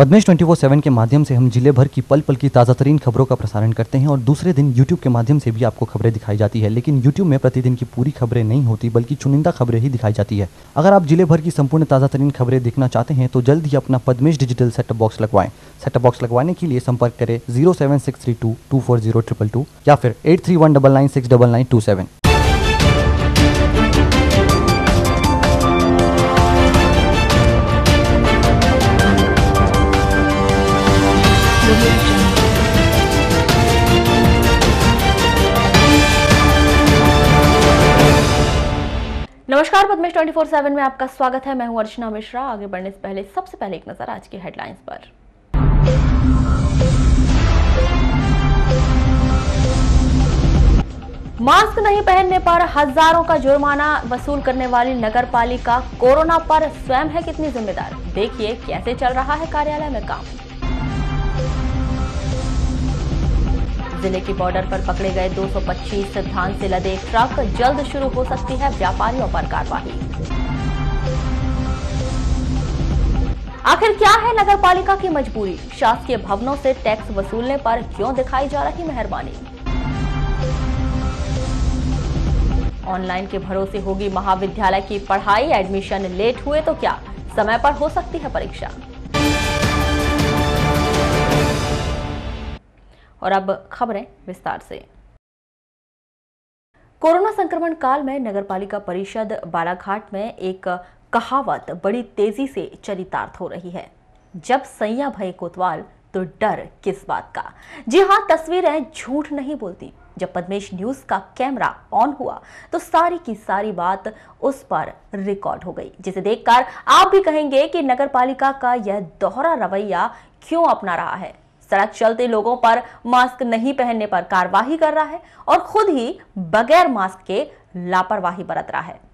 पद्मेश 24/7 के माध्यम से हम ज़िले भर की पल पल की ताज़ा तरीन खबरों का प्रसारण करते हैं और दूसरे दिन यूट्यूब के माध्यम से भी आपको खबरें दिखाई जाती है। लेकिन यूट्यूब में प्रतिदिन की पूरी खबरें नहीं होती, बल्कि चुनिंदा खबरें ही दिखाई जाती है। अगर आप ज़िले भर की संपूर्ण ताज़ा तरीन खबरें देखना चाहते हैं तो जल्द ही अपना पद्मेश डिजिटल सेटअप बॉक्स लगवाएँ। सेटअप बॉक्स लगवाने के लिए संपर्क करें ज़ीरो या फिर एट नमस्कार, पद्मेश 24/7 में आपका स्वागत है। मैं हूँ अर्चना मिश्रा। आगे बढ़ने से पहले, सबसे पहले एक नज़र आज की हेडलाइंस पर। मास्क नहीं पहनने पर हज़ारों का जुर्माना वसूल करने वाली नगर पालिका कोरोना पर स्वयं है कितनी जिम्मेदार? देखिए कैसे चल रहा है कार्यालय में काम। ज़िले के बॉर्डर पर पकड़े गए 225 धान से लदे ट्रक जल्द शुरू हो सकती है व्यापारियों पर कार्रवाई। आखिर क्या है नगर पालिका की मजबूरी? शासकीय भवनों से टैक्स वसूलने पर क्यों दिखाई जा रही मेहरबानी? ऑनलाइन के भरोसे होगी महाविद्यालय की पढ़ाई, एडमिशन लेट हुए तो क्या? समय पर हो सकती है परीक्षा। और अब खबरें विस्तार से। कोरोना संक्रमण काल में नगरपालिका परिषद बालाघाट में एक कहावत बड़ी तेज़ी से चरितार्थ हो रही है। जब सैया भय कोतवाल तो डर किस बात का? जी हाँ तस्वीरें झूठ नहीं बोलती। जब पद्मेश न्यूज़ का कैमरा ऑन हुआ तो सारी की सारी बात उस पर रिकॉर्ड हो गई, जिसे देखकर आप भी कहेंगे कि नगरपालिका का यह दोहरा रवैया क्यों अपना रहा है? सड़क चलते लोगों पर मास्क नहीं पहनने पर कार्यवाही कर रहा है और खुद ही बगैर मास्क के लापरवाही बरत रहा है।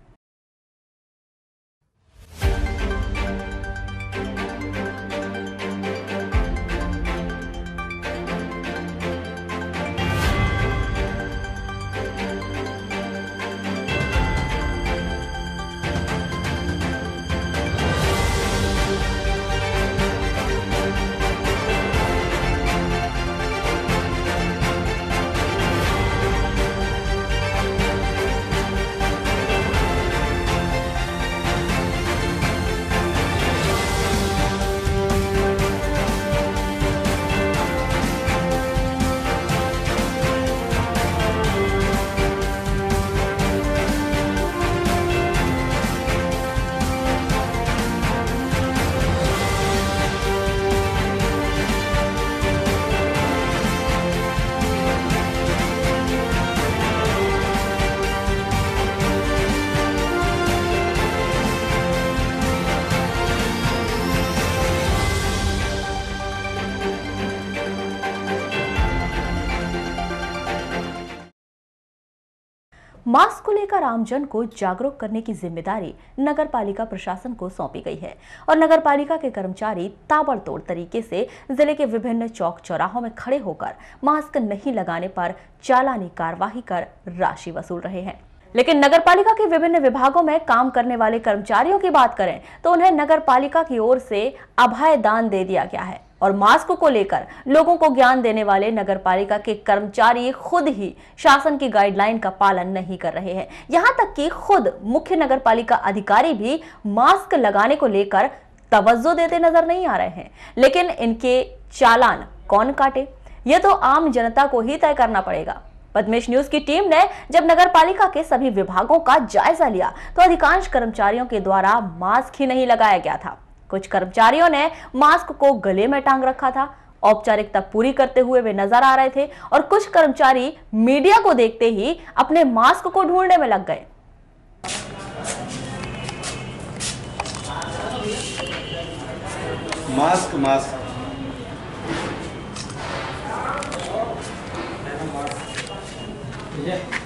मास्क को लेकर आमजन को जागरूक करने की ज़िम्मेदारी नगर पालिका प्रशासन को सौंपी गई है और नगर पालिका के कर्मचारी ताबड़तोड़ तरीके से ज़िले के विभिन्न चौक चौराहों में खड़े होकर मास्क नहीं लगाने पर चालानी कार्यवाही कर राशि वसूल रहे हैं। लेकिन नगर पालिका के विभिन्न विभागों में काम करने वाले कर्मचारियों की बात करें तो उन्हें नगर पालिका की ओर से अभय दान दे दिया गया है। और मास्क को लेकर लोगों को ज्ञान देने वाले नगर पालिका के कर्मचारी खुद ही शासन की गाइडलाइन का पालन नहीं कर रहे हैं। यहाँ तक कि खुद मुख्य नगर पालिका अधिकारी भी मास्क लगाने को लेकर तवज्जो देते नज़र नहीं आ रहे हैं। लेकिन इनके चालान कौन काटे? ये तो आम जनता को ही तय करना पड़ेगा। पद्मेश न्यूज़ की टीम ने जब नगर पालिका के सभी विभागों का जायजा लिया तो अधिकांश कर्मचारियों के द्वारा मास्क ही नहीं लगाया गया था। कुछ कर्मचारियों ने मास्क को गले में टांग रखा था। औपचारिकता पूरी करते हुए वे नज़र आ रहे थे और कुछ कर्मचारी मीडिया को देखते ही अपने मास्क को ढूँढने में लग गए। Mask mask. Yeah.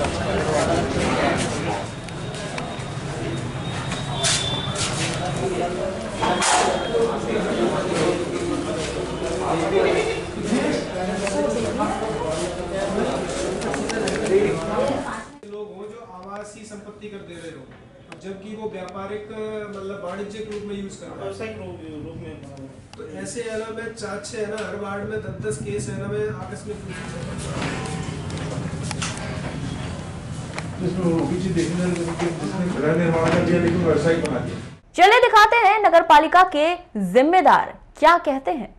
लोग हो जो आवासीय संपत्ति कर दे रहे हो और जबकि वो व्यापारिक मतलब वाणिज्यिक रूप में यूज़ कर रहे व्यावसायिक रूप रूप में हैं तो ऐसे है ना है ना हर वार्ड में दस दस केस है ना मैं आकस्मिक हूँ। चलिए दिखाते हैं नगर पालिका के जिम्मेदार क्या कहते हैं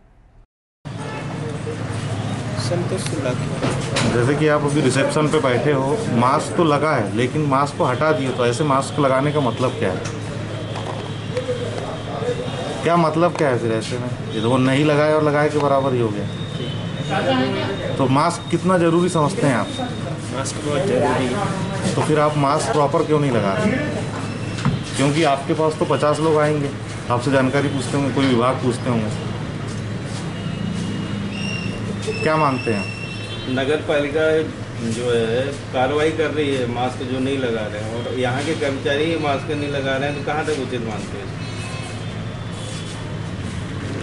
जैसे कि आप अभी रिसेप्शन पे बैठे हो मास्क तो लगा है लेकिन मास्क को हटा दिए तो ऐसे मास्क लगाने का मतलब क्या है क्या मतलब क्या है फिर ऐसे में? ये तो वो नहीं लगाए और लगाए के बराबर ही हो गया। तो मास्क कितना ज़रूरी समझते हैं आप? मास्क बहुत ज़रूरी है। तो फिर आप मास्क प्रॉपर क्यों नहीं लगा रहे? क्योंकि आपके पास तो पचास लोग आएँगे। आपसे जानकारी पूछते होंगे कोई विभाग पूछते होंगे। क्या मानते हैं नगर पालिका जो है कार्रवाई कर रही है मास्क जो नहीं लगा रहे हैं। और यहाँ के कर्मचारी मास्क नहीं लगा रहे हैं तो कहाँ तक उचित मानते हैं?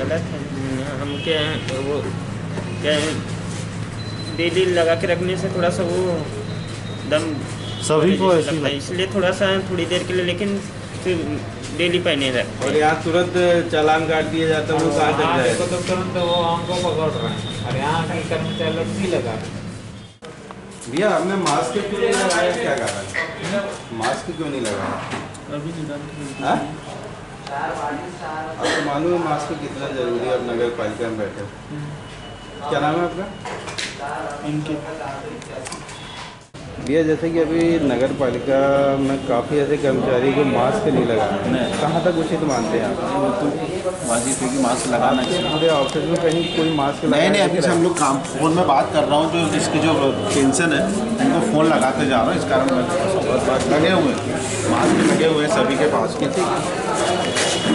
गलत है। हम क्या है वो क्या है डेली लगा के रखने से थोड़ा सा वो दम सभी को ऐसी लगता है। इसलिए थोड़ा सा थोड़ी देर के लिए लेकिन फिर डेली पहने रहते और यहाँ तुरंत चालान काट दिया जाता है वो कहाँ तक वहाँ जाए? तो तुरंत वो हमको पकड़ रहे हैं। और यहाँ के कर्मचारी लोग भी लगा भैया हमने मास्क क्यों नहीं लगाया? क्या कारण मास्क क्यों नहीं लगाया? हाँ? आपको मालूम है मास्क कितना ज़रूरी है अब नगर पालिका में बैठे क्या नाम है आपका? भैया जैसे कि अभी नगर पालिका में काफ़ी ऐसे कर्मचारी को मास्क नहीं लगा कहाँ तक उचित मानते हैं आप? वाजिब है कि मास्क लगाना चाहिए। पूरे ऑफ़िस में कहीं कोई मास्क नहीं नहीं अभी हम लोग काम फ़ोन में बात कर रहा हूँ जो जिसकी जो टेंशन है उनको फ़ोन लगाते जा रहा हूँ। इस कारण लगे हुए मास्क लगे हुए हैं सभी के पास। के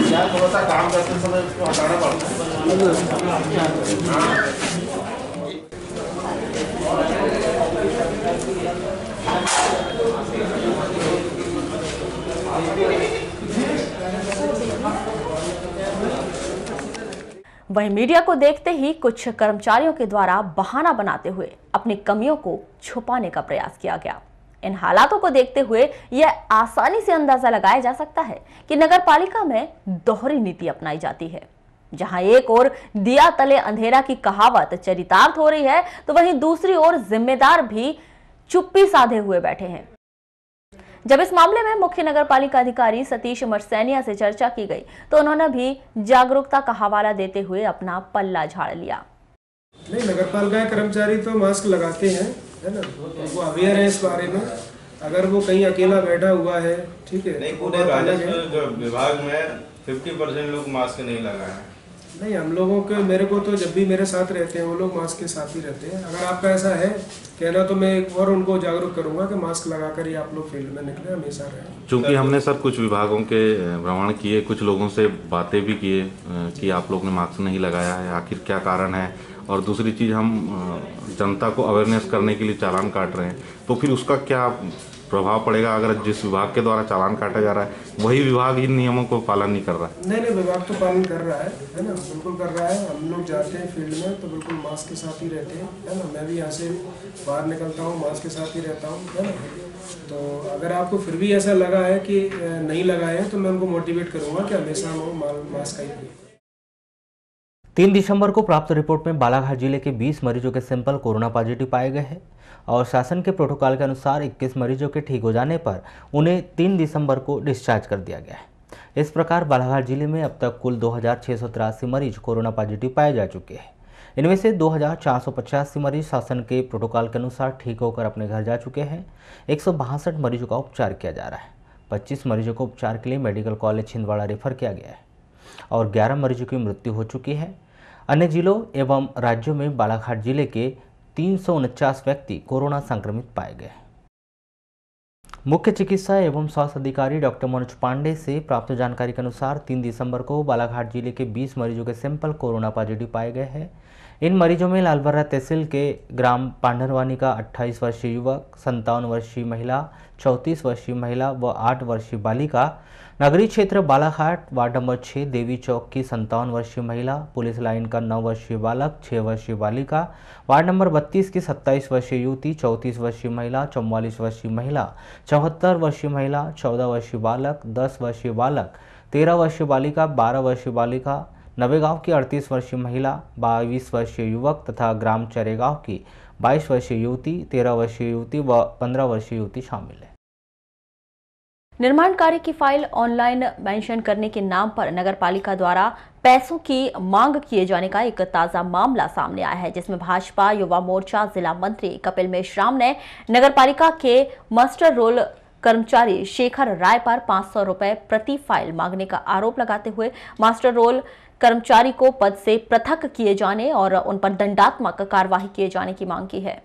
क्या थोड़ा सा काम करते समय उसको हटाना पड़ता वहीं मीडिया को देखते ही कुछ कर्मचारियों के द्वारा बहाना बनाते हुए अपनी कमियों को छुपाने का प्रयास किया गया। इन हालातों को देखते हुए यह आसानी से अंदाज़ा लगाया जा सकता है कि नगर पालिका में दोहरी नीति अपनाई जाती है। जहाँ एक ओर दिया तले अंधेरा की कहावत चरितार्थ हो रही है तो वहीं दूसरी ओर जिम्मेदार भी चुप्पी साधे हुए बैठे हैं। जब इस मामले में मुख्य नगर पालिका अधिकारी सतीश मरसैनिया से चर्चा की गई तो उन्होंने भी जागरूकता का हवाला देते हुए अपना पल्ला झाड़ लिया। नहीं नगर पालिका कर्मचारी तो मास्क लगाते हैं है ना? वो अवेयर है इस बारे में अगर वो कहीं अकेला बैठा हुआ है ठीक है नहीं तो पूरे राजस्व विभाग में फिफ्टी परसेंट लोग मास्क नहीं लगाए हैं। नहीं हम लोगों के मेरे को तो जब भी मेरे साथ रहते हैं वो लोग मास्क के साथ ही रहते हैं। अगर आपका ऐसा है कहना तो मैं एक और उनको जागरूक करूँगा कि मास्क लगाकर ही आप लोग फ़ील्ड में निकले हमेशा रहें। चूँकि हमने सर कुछ विभागों के भ्रमण किए कुछ लोगों से बातें भी किए कि आप लोग ने मास्क नहीं लगाया है आखिर क्या कारण है? और दूसरी चीज़ हम जनता को अवेयरनेस करने के लिए चालान काट रहे हैं। तो फिर उसका क्या प्रभाव पड़ेगा अगर जिस विभाग के द्वारा चालान काटा जा रहा है, वही विभाग इन नियमों को पालन नहीं कर रहा है? नहीं नहीं, विभाग तो पालन कर रहा है है ना? बिल्कुल कर रहा है। हम लोग जाते हैं फ़ील्ड में तो बिल्कुल मास्क के साथ ही रहते हैं, है ना? मैं भी यहाँ से बाहर निकलता हूँ मास्क के साथ ही रहता हूँ, है ना? तो अगर आपको फिर भी ऐसा लगा है कि नहीं लगाए हैं तो मैं उनको मोटिवेट करूँगा कि हमेशा हम मास्क का ही। तीन दिसंबर को प्राप्त रिपोर्ट में बालाघाट ज़िले के 20 मरीजों के सैंपल कोरोना पॉजिटिव पाए गए हैं और शासन के प्रोटोकॉल के अनुसार 21 मरीजों के ठीक हो जाने पर उन्हें 3 दिसंबर को डिस्चार्ज कर दिया गया है। इस प्रकार बालाघाट ज़िले में अब तक कुल दो हज़ार छः सौ तिरासी मरीज़ कोरोना पॉजिटिव पाए जा चुके हैं। इनमें से दो हज़ार चार सौ पचासी मरीज़ शासन के प्रोटोकॉल के अनुसार ठीक होकर अपने घर जा चुके हैं। एक सौ बासठ मरीजों का उपचार किया जा रहा है। 25 मरीजों को उपचार के लिए मेडिकल कॉलेज छिंदवाड़ा रेफर किया गया है और 11 मरीजों की मृत्यु हो चुकी है। अन्य जिलों एवं राज्यों में बालाघाट ज़िले के तीन सौ उनचास व्यक्ति कोरोना संक्रमित पाए गए। मुख्य चिकित्सा एवं स्वास्थ्य अधिकारी डॉक्टर मनोज पांडे से प्राप्त जानकारी के अनुसार 3 दिसंबर को बालाघाट ज़िले के 20 मरीजों के सैंपल कोरोना पॉजिटिव पाए गए हैं। इन मरीजों में लालबर्रा तहसील के ग्राम पांडरवानी का 28 वर्षीय युवक, संतावन वर्षीय महिला 34 वर्षीय महिला व 8 वर्षीय बालिका नगरीय क्षेत्र बालाघाट, वार्ड नंबर 6 देवी चौक की संतावन वर्षीय महिला, पुलिस लाइन का नौ वर्षीय बालक 6 वर्षीय बालिका, वार्ड नंबर 32 की 27 वर्षीय युवती 34 वर्षीय महिला, चौवालीस वर्षीय महिला, चौहत्तर वर्षीय महिला 14 वर्षीय बालक 10 वर्षीय बालक 13 वर्षीय बालिका 12 वर्षीय बालिका, नवेगांव की 38 वर्षीय महिला 22 वर्षीय युवक तथा ग्राम चरेगांव की 22 वर्षीय युवती 13 वर्षीय युवती व 15 वर्षीय युवती शामिल है। निर्माण कार्य की फ़ाइल ऑनलाइन मेंशन करने के नाम पर नगरपालिका द्वारा पैसों की मांग किए जाने का एक ताज़ा मामला सामने आया है, जिसमें भाजपा युवा मोर्चा जिला मंत्री कपिल मेश्राम ने नगरपालिका के मास्टर रोल कर्मचारी शेखर राय पर पाँच सौ रुपए प्रति फ़ाइल मांगने का आरोप लगाते हुए मास्टर रोल कर्मचारी को पद से पृथक किए जाने और उन पर दंडात्मक कार्यवाही किए जाने की मांग की है।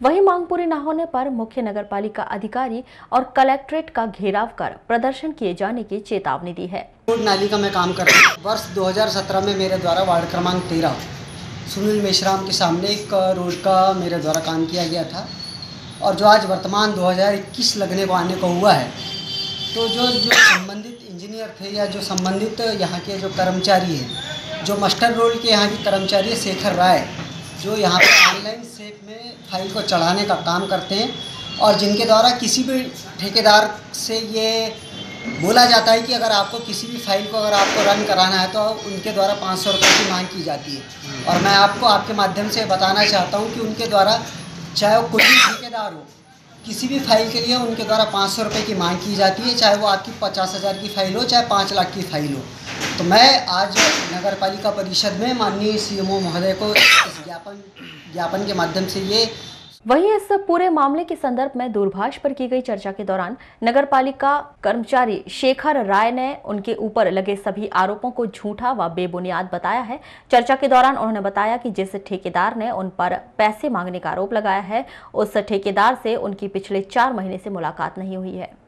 वही मांग पूरी न होने पर मुख्य नगरपालिका अधिकारी और कलेक्ट्रेट का घेराव कर प्रदर्शन किए जाने की चेतावनी दी है। नाली का मैं काम कर रहा हूँ। वर्ष 2017 में मेरे द्वारा वार्ड क्रमांक तेरह, सुनील मेश्राम के सामने एक रोड का मेरे द्वारा काम किया गया था। और जो आज वर्तमान 2021 लगने को आने को हुआ है तो जो जो संबंधित इंजीनियर थे या जो संबंधित यहाँ के जो कर्मचारी हैं, जो मास्टर रोल के यहाँ के कर्मचारी शेखर राय जो यहाँ पर ऑनलाइन सेप में फ़ाइल को चढ़ाने का काम करते हैं और जिनके द्वारा किसी भी ठेकेदार से ये बोला जाता है कि अगर आपको किसी भी फ़ाइल को अगर आपको रन कराना है तो उनके द्वारा पाँच सौ रुपये की मांग की जाती है। और मैं आपको आपके माध्यम से बताना चाहता हूँ कि उनके द्वारा चाहे वो कोई भी ठेकेदार हो किसी भी फ़ाइल के लिए उनके द्वारा पाँच सौ रुपये की मांग की जाती है चाहे वो आपकी पचास हज़ार की फ़ाइल हो चाहे पाँच लाख की फ़ाइल हो। तो मैं आज नगर पालिका परिषद में माननीय सी एम ओ महोदय को इस ज्ञापन ज्ञापन के माध्यम से ये वहीं इस पूरे मामले के संदर्भ में दूरभाष पर की गई चर्चा के दौरान नगरपालिका कर्मचारी शेखर राय ने उनके ऊपर लगे सभी आरोपों को झूठा व बेबुनियाद बताया है। चर्चा के दौरान उन्होंने बताया कि जिस ठेकेदार ने उन पर पैसे मांगने का आरोप लगाया है, उस ठेकेदार से उनकी पिछले चार महीने से मुलाकात नहीं हुई है।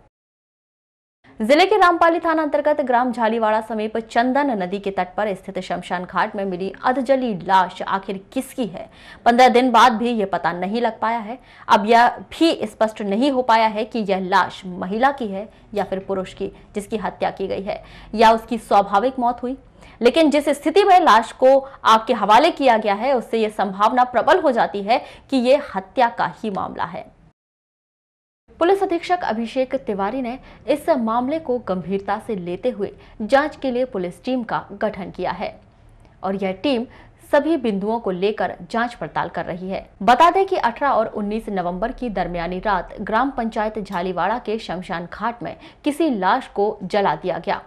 ज़िले के रामपाली थाना अंतर्गत ग्राम झालीवाड़ा समीप चंदन नदी के तट पर स्थित शमशान घाट में मिली अधजली लाश। आखिर किसकी है? पंद्रह दिन बाद भी यह पता नहीं लग पाया है। अब यह भी स्पष्ट नहीं हो पाया है कि यह लाश महिला की है या फिर पुरुष की, जिसकी हत्या की गई है, या उसकी स्वाभाविक मौत हुई। लेकिन जिस स्थिति में लाश को आग के हवाले किया गया है, उससे यह संभावना प्रबल हो जाती है कि यह हत्या का ही मामला है। पुलिस अधीक्षक अभिषेक तिवारी ने इस मामले को गंभीरता से लेते हुए जाँच के लिए पुलिस टीम का गठन किया है और यह टीम सभी बिंदुओं को लेकर जाँच पड़ताल कर रही है। बता दें कि 18 और 19 नवंबर की दरमियानी रात ग्राम पंचायत झालीवाड़ा के शमशान घाट में किसी लाश को जला दिया गया।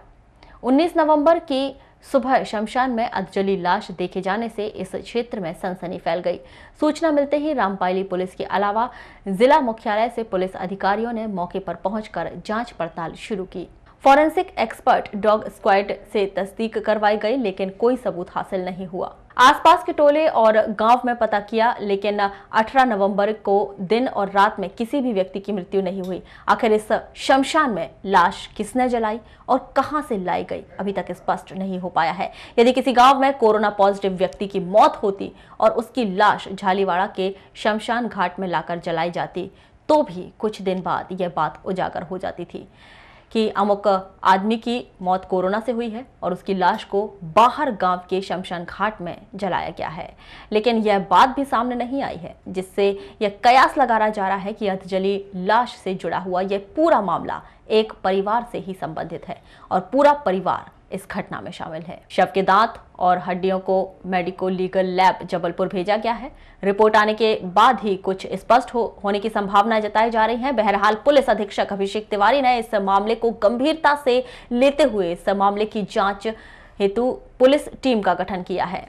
19 नवंबर की सुबह शमशान में अधजली लाश देखे जाने से इस क्षेत्र में सनसनी फैल गई। सूचना मिलते ही रामपाली पुलिस के अलावा जिला मुख्यालय से पुलिस अधिकारियों ने मौके पर पहुंचकर जाँच पड़ताल शुरू की। फॉरेंसिक एक्सपर्ट डॉग स्क्वाड से तस्दीक करवाई गई, लेकिन कोई सबूत हासिल नहीं हुआ। आसपास के टोले और गाँव में पता किया, लेकिन 18 नवंबर को दिन और रात में किसी भी व्यक्ति की मृत्यु नहीं हुई। आखिर इस शमशान में लाश किसने जलाई और कहाँ से लाई गई, अभी तक स्पष्ट नहीं हो पाया है। यदि किसी गाँव में कोरोना पॉजिटिव व्यक्ति की मौत होती और उसकी लाश झालीवाड़ा के शमशान घाट में लाकर जलाई जाती तो भी कुछ दिन बाद यह बात उजागर हो जाती थी। कि अमुक आदमी की मौत कोरोना से हुई है और उसकी लाश को बाहर गाँव के शमशान घाट में जलाया गया है। लेकिन यह बात भी सामने नहीं आई है, जिससे यह कयास लगाया जा रहा है कि अधजली लाश से जुड़ा हुआ यह पूरा मामला एक परिवार से ही संबंधित है और पूरा परिवार इस घटना में शामिल है। शव के दांत और हड्डियों को मेडिको लीगल लैब जबलपुर भेजा गया है। रिपोर्ट आने के बाद ही कुछ स्पष्ट हो, होने की संभावना जताई जा रही है। बहरहाल पुलिस अधीक्षक अभिषेक तिवारी ने इस मामले को गंभीरता से लेते हुए इस मामले की जाँच हेतु पुलिस टीम का गठन किया है।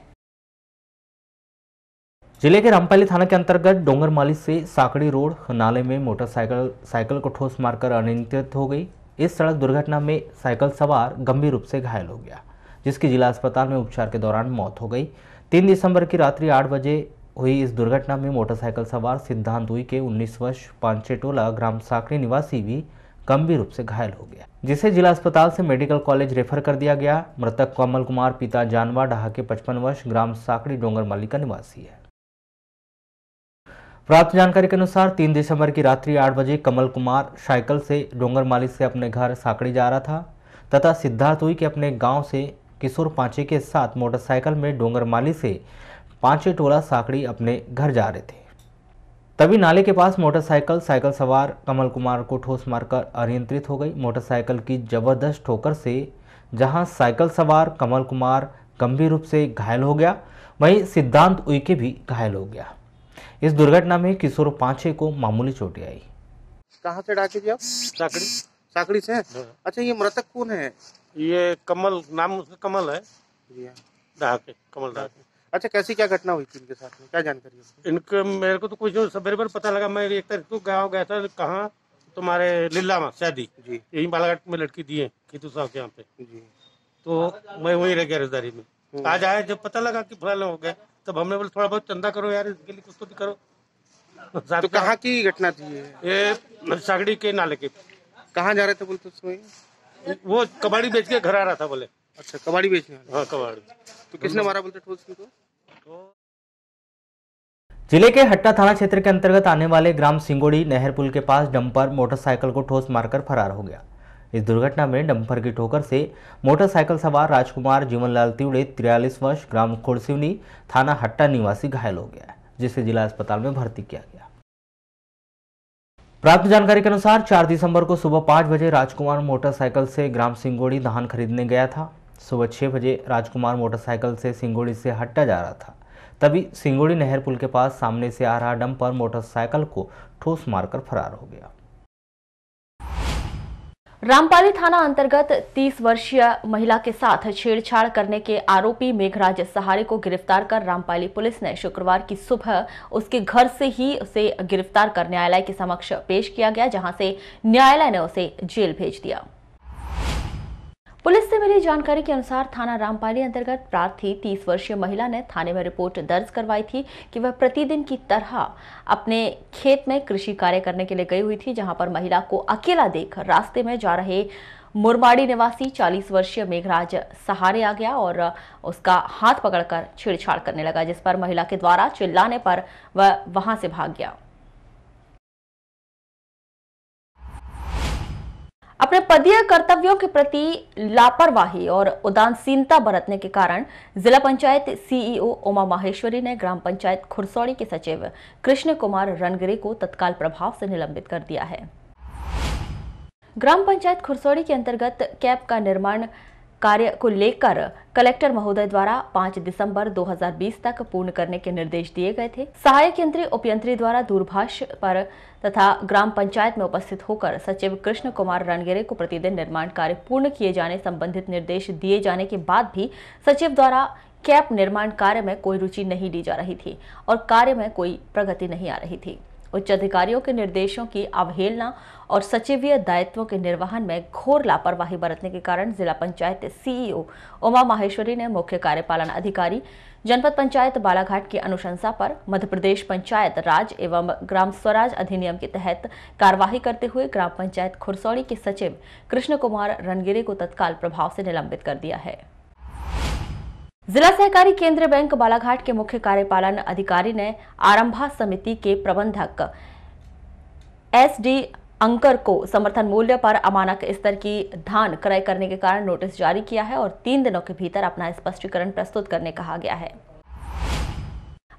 ज़िले के रामपाली थाना के अंतर्गत डोंगरमाली से साकड़ी रोड नाले में मोटरसाइकिल साइकिल को ठोस मारकर अनियंत्रित हो गई। इस सड़क दुर्घटना में साइकिल सवार गंभीर रूप से घायल हो गया, जिसकी जिला अस्पताल में उपचार के दौरान मौत हो गई। तीन दिसंबर की रात्रि आठ बजे हुई इस दुर्घटना में मोटरसाइकिल सवार सिद्धांत हुई के 19 वर्ष पांचे टोला ग्राम साकड़ी निवासी भी गंभीर रूप से घायल हो गया, जिसे जिला अस्पताल से मेडिकल कॉलेज रेफर कर दिया गया। मृतक कमल कुमार, पिता जानवा डहा के 55 वर्ष, ग्राम साकड़ी डोंगरमाली का निवासी है। प्राप्त जानकारी के अनुसार 3 दिसंबर की रात्रि 8 बजे कमल कुमार साइकिल से डोंगरमाली से अपने घर साकड़ी जा रहा था, तथा सिद्धार्थ हुई के अपने गाँव से किशोर पांचे के साथ मोटरसाइकिल में डोंगर माली से पांचे टोला साकड़ी अपने घर जा रहे थे। तभी नाले के पास मोटरसाइकिल, साइकिल सवार कमल कुमार को ठोस मारकर अनियंत्रित हो गई। मोटरसाइकिल की ज़बरदस्त ठोकर से जहाँ साइकिल सवार कमल कुमार गंभीर रूप से घायल हो गया, वहीं सिद्धांत उइके भी घायल हो गया। इस दुर्घटना में किशोर पांचे को मामूली चोटें आई। कहाँ से डाके जी आप? साकड़ी। साकड़ी से? अच्छा ये मृतक कौन है? ये कमल नाम उसका कमल है। जी हाँ। कमल ढाके अच्छा कैसी क्या घटना हुई थी इनके साथ में? क्या जानकारी है इनके मेरे को तो कुछ सवेरे पर पता लगा मैं एक तारीख को गाँव गया था कहाँ? तुम्हारे लीला में शादी जी। यही बालाघाट में लड़की दी है खीतू साहब के यहाँ पे। जी। तो मैं वहीं रह गया रिश्तेदारी में। आज आया जब पता लगा कि फलाना हो गया तब हमने बोले थोड़ा बहुत चंदा करो यार इसके लिए कुछ तो भी करो। तो कहाँ की घटना थी ये? ये सागड़ी के नाले के। कहाँ जा रहे थे बोलते समय वो कबाड़ी बेच के घर आ रहा था बोले। अच्छा कबाड़ी बेचने हाँ कबाड़ी। तो किसने मारा बोलते ठोस इनको ज़िले के हट्टा थाना क्षेत्र के अंतर्गत आने वाले ग्राम सिंगोड़ी नहर पुल के पास डंपर मोटरसाइकिल को ठोस मारकर फरार हो गया। इस दुर्घटना में डंपर की ठोकर से मोटरसाइकिल सवार राजकुमार जीवनलाल तिवड़े तिरयालीस वर्ष, ग्राम खोड़सिवनी थाना हट्टा निवासी घायल हो गया जिसे जिला अस्पताल में भर्ती किया गया। प्राप्त जानकारी के अनुसार 4 दिसंबर को सुबह पाँच बजे राजकुमार मोटरसाइकिल से ग्राम सिंगोड़ी धान खरीदने गया था। सुबह छः बजे राजकुमार मोटरसाइकिल से सिंगोड़ी से हट्टा जा रहा था। तभी सिंगोड़ी नहर पुल के पास सामने से आ रहा डंपर मोटरसाइकिल को ठोस मारकर फरार हो गया। रामपाली थाना अंतर्गत 30 वर्षीय महिला के साथ छेड़छाड़ करने के आरोपी मेघराज सहारे को गिरफ़्तार कर रामपाली पुलिस ने शुक्रवार की सुबह उसके घर से ही उसे गिरफ़्तार कर न्यायालय के समक्ष पेश किया गया, जहाँ से न्यायालय ने उसे जेल भेज दिया। पुलिस से मिली जानकारी के अनुसार थाना रामपाली अंतर्गत प्रार्थी 30 वर्षीय महिला ने थाने में रिपोर्ट दर्ज करवाई थी कि वह प्रतिदिन की तरह अपने खेत में कृषि कार्य करने के लिए गई हुई थी, जहाँ पर महिला को अकेला देख रास्ते में जा रहे मुरमाड़ी निवासी 40 वर्षीय मेघराज सहारे आ गया और उसका हाथ पकड़कर छेड़छाड़ करने लगा, जिस पर महिला के द्वारा चिल्लाने पर वह वहाँ से भाग गया। अपने पदीय कर्तव्यों के प्रति लापरवाही और उदासीनता बरतने के कारण जिला पंचायत सीईओ उमा माहेश्वरी ने ग्राम पंचायत खुरसौड़ी के सचिव कृष्ण कुमार रनगरे को तत्काल प्रभाव से निलंबित कर दिया है। ग्राम पंचायत खुरसौड़ी के अंतर्गत कैप का निर्माण कार्य को लेकर कलेक्टर महोदय द्वारा 5 दिसंबर 2020 तक पूर्ण करने के निर्देश दिए गए थे। सहायक यंत्री उपयंत्री द्वारा दूरभाष पर तथा ग्राम पंचायत में उपस्थित होकर सचिव कृष्ण कुमार रणगेरे को प्रतिदिन निर्माण कार्य पूर्ण किए जाने संबंधित निर्देश दिए जाने के बाद भी सचिव द्वारा कैप निर्माण कार्य में कोई रुचि नहीं ली जा रही थी और कार्य में कोई प्रगति नहीं आ रही थी। उच्च अधिकारियों के निर्देशों की अवहेलना और सचिवीय दायित्वों के निर्वहन में घोर लापरवाही बरतने के कारण जिला पंचायत सीईओ उमा माहेश्वरी ने मुख्य कार्यपालन अधिकारी, जनपद पंचायत बालाघाट की अनुशंसा पर मध्य प्रदेश पंचायत राज एवं ग्राम स्वराज अधिनियम के तहत कार्यवाही करते हुए ग्राम पंचायत खुरसौड़ी के सचिव कृष्ण कुमार रणगिरे को तत्काल प्रभाव से निलंबित कर दिया है। जिला सहकारी केंद्र बैंक बालाघाट के मुख्य कार्यपालन अधिकारी ने आरंभा समिति के प्रबंधक एस डी अंकर को समर्थन मूल्य पर अमानक स्तर की धान क्रय करने के कारण नोटिस जारी किया है और तीन दिनों के भीतर अपना स्पष्टीकरण प्रस्तुत करने कहा गया है।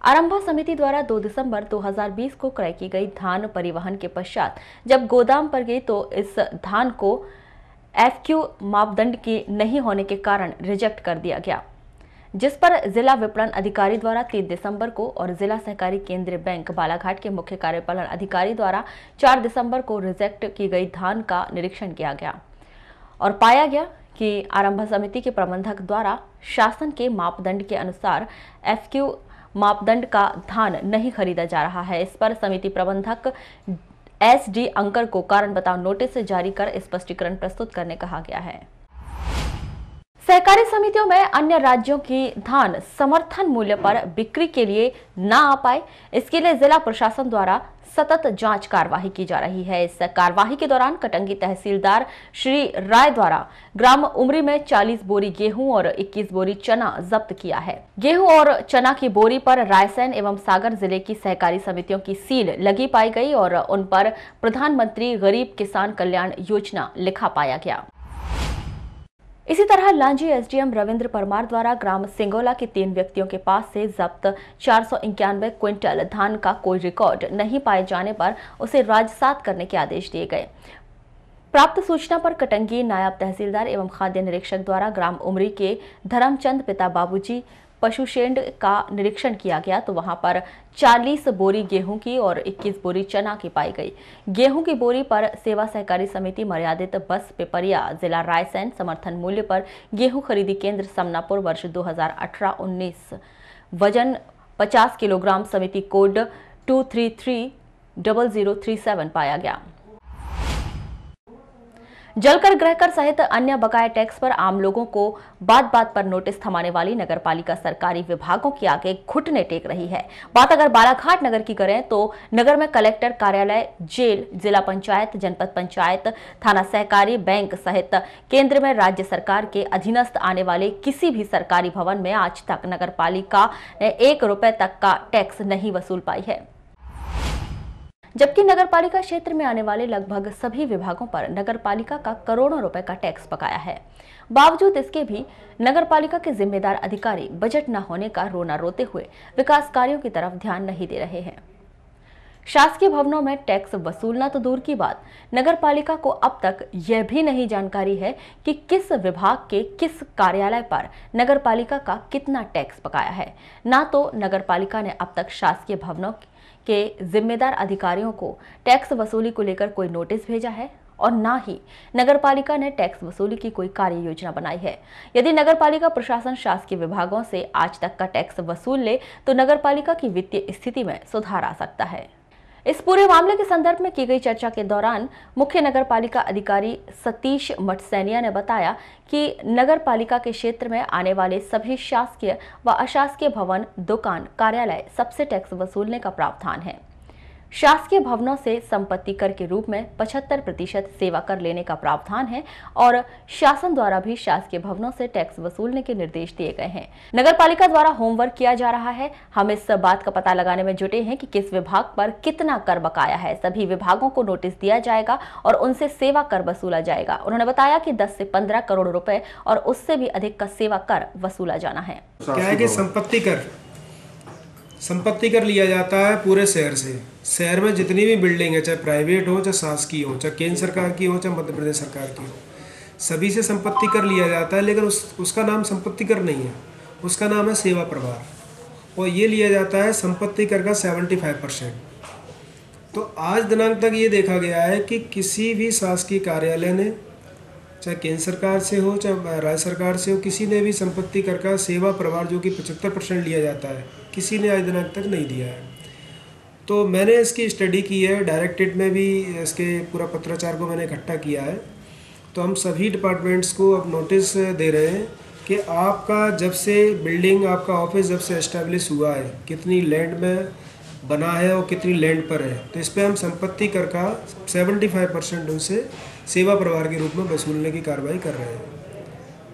आरंभा समिति द्वारा 2 दिसंबर 2020 को क्रय की गई धान परिवहन के पश्चात जब गोदाम पर गई तो इस धान को एफक्यू मापदंड की नहीं होने के कारण रिजेक्ट कर दिया गया। जिस पर जिला विपणन अधिकारी द्वारा 3 दिसंबर को और जिला सहकारी केंद्रीय बैंक बालाघाट के मुख्य कार्यपालन अधिकारी द्वारा 4 दिसंबर को रिजेक्ट की गई धान का निरीक्षण किया गया और पाया गया कि आरंभ समिति के प्रबंधक द्वारा शासन के मापदंड के अनुसार एफक्यू मापदंड का धान नहीं खरीदा जा रहा है। इस पर समिति प्रबंधक एस डी अंकर को कारण बताओ नोटिस जारी कर स्पष्टीकरण प्रस्तुत करने कहा गया है। सहकारी समितियों में अन्य राज्यों की धान समर्थन मूल्य पर बिक्री के लिए न आ पाए। इसके लिए जिला प्रशासन द्वारा सतत जाँच कार्यवाही की जा रही है। इस कार्यवाही के दौरान कटंगी तहसीलदार श्री राय द्वारा ग्राम उमरी में 40 बोरी गेहूँ और 21 बोरी चना जब्त किया है। गेहूँ और चना की बोरी पर रायसेन एवं सागर ज़िले की सहकारी समितियों की सील लगी पाई गई और उन पर प्रधानमंत्री गरीब किसान कल्याण योजना लिखा पाया गया। इसी तरह लांजी एसडीएम रविंद्र परमार द्वारा ग्राम सिंगोला के तीन व्यक्तियों के पास से जब्त चार सौ इक्यानबे क्विंटल धान का कोई रिकॉर्ड नहीं पाए जाने पर उसे राजसात करने के आदेश दिए गए। प्राप्त सूचना पर कटंगी नायब तहसीलदार एवं खाद्य निरीक्षक द्वारा ग्राम उमरी के धर्मचंद पिता बाबूजी पशु शेड का निरीक्षण किया गया तो वहाँ पर 40 बोरी गेहूँ की और 21 बोरी चना की पाई गई। गेहूँ की बोरी पर सेवा सहकारी समिति मर्यादित बस पिपरिया जिला रायसेन समर्थन मूल्य पर गेहूँ खरीदी केंद्र समनापुर वर्ष 2018-19 वज़न 50 किलोग्राम समिति code two three three double zero three seven पाया गया। जलकर ग्रहकर सहित अन्य बकाया टैक्स पर आम लोगों को बात बात पर नोटिस थमाने वाली नगर पालिका सरकारी विभागों के आगे घुटने टेक रही है। बात अगर बालाघाट नगर की करें तो नगर में कलेक्टर कार्यालय, जेल, जिला पंचायत, जनपद पंचायत, थाना सहकारी, बैंक सहित केंद्र में राज्य सरकार के अधीनस्थ आने वाले किसी भी सरकारी भवन में आज तक नगर पालिका एक रुपए तक का टैक्स नहीं वसूल पाई है। जबकि नगर पालिका क्षेत्र में आने वाले लगभग सभी विभागों पर नगर पालिका का करोड़ों रुपए का टैक्स बकाया है। बावजूद इसके भी नगर पालिका के जिम्मेदार अधिकारी बजट न होने का रोना रोते हुए विकास कार्यों की तरफ़ ध्यान नहीं दे रहे हैं। शासकीय भवनों में टैक्स वसूलना तो दूर की बात नगर पालिका को अब तक यह भी नहीं जानकारी है कि किस विभाग के किस कार्यालय पर नगर पालिका का कितना टैक्स बकाया है। ना तो नगर पालिका ने अब तक शासकीय भवनों के जिम्मेदार अधिकारियों को टैक्स वसूली को लेकर कोई नोटिस भेजा है? और ना ही नगरपालिका ने टैक्स वसूली की कोई कार्य योजना बनाई है। यदि नगरपालिका, प्रशासन, शासकीय विभागों से आज तक का टैक्स वसूल ले तो नगरपालिका की वित्तीय स्थिति में सुधार आ सकता है। इस पूरे मामले के संदर्भ में की गई चर्चा के दौरान मुख्य नगर पालिका अधिकारी सतीश मठसैनिया ने बताया कि नगर पालिका के क्षेत्र में आने वाले सभी शासकीय व अशासकीय भवन, दुकान, कार्यालय सबसे टैक्स वसूलने का प्रावधान है। शासकीय भवनों से संपत्ति कर के रूप में 75 प्रतिशत सेवा कर लेने का प्रावधान है और शासन द्वारा भी शासकीय भवनों से टैक्स वसूलने के निर्देश दिए गए हैं। नगर पालिका द्वारा होमवर्क किया जा रहा है। हम इस बात का पता लगाने में जुटे हैं कि किस विभाग पर कितना कर बकाया है। सभी विभागों को नोटिस दिया जाएगा और उनसे सेवा कर वसूला जाएगा। उन्होंने बताया की दस से पंद्रह करोड़ रूपए और उससे भी अधिक का सेवा कर वसूला जाना है। क्या है कि संपत्ति कर? संपत्ति कर लिया जाता है पूरे शहर से। शहर में जितनी भी बिल्डिंग है, चाहे प्राइवेट हो, चाहे शासकीय हो, चाहे केंद्र सरकार की हो, चाहे मध्य प्रदेश सरकार की हो, सभी से संपत्ति कर लिया जाता है, लेकिन उस, उसका नाम संपत्ति कर नहीं है। उसका नाम है सेवा प्रभार और ये लिया जाता है संपत्ति कर का सेवेंटी फाइव परसेंट। तो आज दिनांक तक ये देखा गया है कि किसी भी शासकीय कार्यालय ने, चाहे केंद्र सरकार से हो, चाहे राज्य सरकार से हो, किसी ने भी संपत्ति कर का सेवा प्रभार जो कि पचहत्तर परसेंट लिया जाता है किसी ने आज दिनांक तक नहीं दिया है। तो मैंने इसकी स्टडी की है डायरेक्टेड में भी इसके पूरा पत्राचार को मैंने इकट्ठा किया है। तो हम सभी डिपार्टमेंट्स को अब नोटिस दे रहे हैं कि आपका जब से बिल्डिंग आपका ऑफ़िस जब से इस्टेब्लिश हुआ है, कितनी लैंड में बना है और कितनी लैंड पर है तो इस पर हम संपत्ति कर का 75 परसेंट उनसे सेवा प्रभार के रूप में वसूलने की कार्रवाई कर रहे हैं।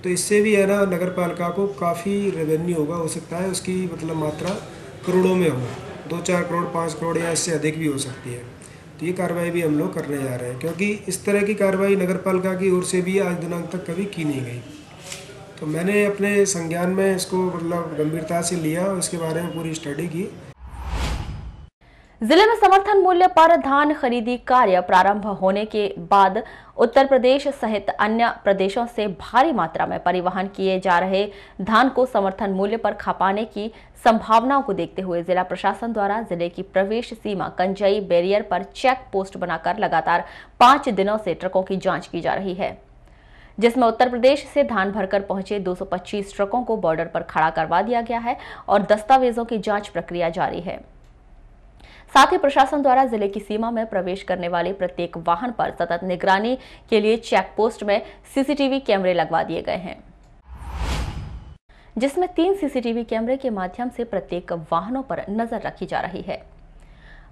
तो इससे भी है ना नगर पालिका को काफ़ी रेवेन्यू होगा, हो सकता है उसकी मतलब मात्रा करोड़ों में हो। दो चार करोड़, पाँच करोड़ या इससे अधिक भी हो सकती है। तो ये कार्रवाई भी हम लोग करने जा रहे हैं, क्योंकि इस तरह की कार्रवाई नगर पालिका की ओर से भी आज दिनांक तक कभी की नहीं गई। तो मैंने अपने संज्ञान में इसको मतलब गंभीरता से लिया और इसके बारे में पूरी स्टडी की। ज़िले में समर्थन मूल्य पर धान खरीदी कार्य प्रारंभ होने के बाद उत्तर प्रदेश सहित अन्य प्रदेशों से भारी मात्रा में परिवहन किए जा रहे धान को समर्थन मूल्य पर खपाने की संभावनाओं को देखते हुए जिला प्रशासन द्वारा ज़िले की प्रवेश सीमा कंजई बैरियर पर चेक पोस्ट बनाकर लगातार पाँच दिनों से ट्रकों की जाँच की जा रही है, जिसमें उत्तर प्रदेश से धान भरकर पहुँचे 225 ट्रकों को बॉर्डर पर खड़ा करवा दिया गया है और दस्तावेजों की जाँच प्रक्रिया जारी है। साथ ही प्रशासन द्वारा ज़िले की सीमा में प्रवेश करने वाले प्रत्येक वाहन पर सतत निगरानी के लिए चेक पोस्ट में सीसीटीवी कैमरे लगवा दिए गए हैं। जिसमें तीन सीसीटीवी कैमरे के माध्यम से प्रत्येक वाहनों पर नज़र रखी जा रही है।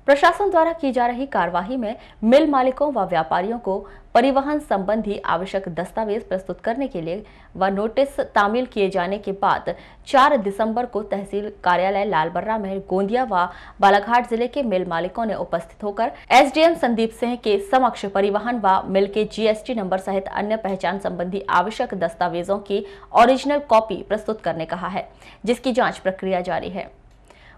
प्रशासन द्वारा की जा रही कार्यवाही में मिल मालिकों व व्यापारियों को परिवहन संबंधी आवश्यक दस्तावेज़ प्रस्तुत करने के लिए व नोटिस तामील किए जाने के बाद 4 दिसंबर को तहसील कार्यालय लालबर्रा में गोंदिया व बालाघाट ज़िले के मिल मालिकों ने उपस्थित होकर एसडीएम संदीप सिंह के समक्ष परिवहन व मिल के जीएसटी नंबर सहित अन्य पहचान संबंधी आवश्यक दस्तावेजों की ओरिजिनल कॉपी प्रस्तुत करने कहा है, जिसकी जाँच प्रक्रिया जारी है।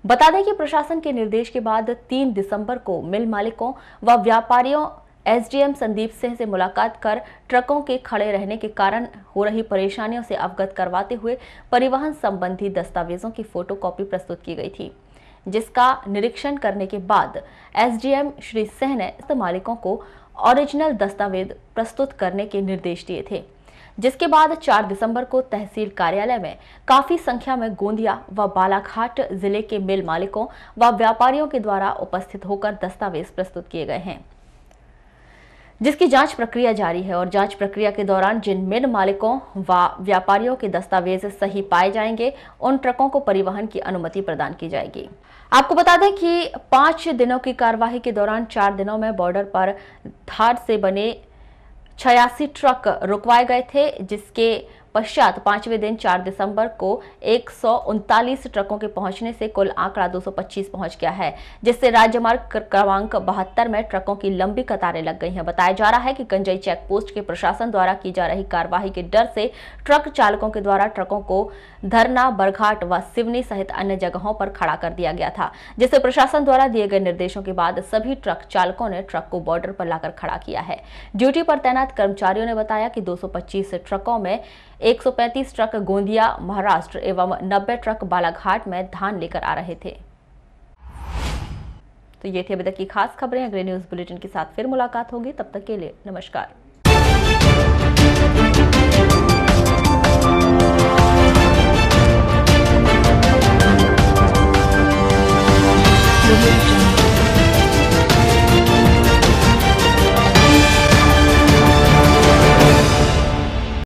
बता दें कि प्रशासन के निर्देश के बाद 3 दिसंबर को मिल मालिकों व व्यापारियों एसडीएम संदीप सिंह से मुलाकात कर ट्रकों के खड़े रहने के कारण हो रही परेशानियों से अवगत करवाते हुए परिवहन संबंधी दस्तावेजों की फोटोकॉपी प्रस्तुत की गई थी, जिसका निरीक्षण करने के बाद एसडीएम श्री सिंह ने मालिकों को ओरिजिनल दस्तावेज़ प्रस्तुत करने के निर्देश दिए थे। जिसके बाद 4 दिसंबर को तहसील कार्यालय में काफ़ी संख्या में गोंदिया व बालाघाट ज़िले के मिल मालिकों व व्यापारियों के द्वारा उपस्थित होकर दस्तावेज़ प्रस्तुत किए गए हैं। जिसकी जाँच प्रक्रिया जारी है और जाँच प्रक्रिया के दौरान जिन मिल मालिकों व व्यापारियों के दस्तावेज़ सही पाए जाएँगे, उन ट्रकों को परिवहन की अनुमति प्रदान की जाएगी। आपको बता दें कि पाँच दिनों की कार्यवाही के दौरान चार दिनों में बॉर्डर पर धार से बने छियासी ट्रक रुकवाए गए थे जिसके पश्चात पाँचवें दिन 4 दिसंबर को एक सौ उनतालीस ट्रकों के पहुँचने से कुल आंकड़ा 225 पहुँच गया है, जिससे राज्य मार्ग क्रमांक बहत्तर में ट्रकों की लंबी कतारें लग गई हैं। बताया जा रहा है कि गंजई चेक पोस्ट के प्रशासन द्वारा की जा रही कार्यवाही के डर से ट्रक चालकों के द्वारा ट्रकों को धरना, बरघाट व सिवनी सहित अन्य जगहों पर खड़ा कर दिया गया था, जिससे प्रशासन द्वारा दिए गए निर्देशों के बाद सभी ट्रक चालकों ने ट्रक को बॉर्डर पर लाकर खड़ा किया है। ड्यूटी पर तैनात कर्मचारियों ने बताया कि 225 ट्रकों में 135 ट्रक गोंदिया, महाराष्ट्र एवं 90 ट्रक बालाघाट में धान लेकर आ रहे थे। तो ये थी अभी तक की खास खबरें। अगले न्यूज़ बुलेटिन के साथ फिर मुलाकात होगी। तब तक के लिए नमस्कार.